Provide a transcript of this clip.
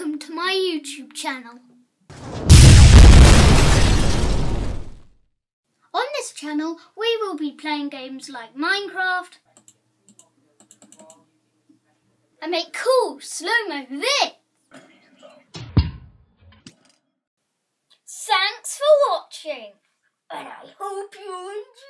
Welcome to my YouTube channel. On this channel, we will be playing games like Minecraft and make cool slow-mo vids. Thanks for watching, and I hope you enjoy.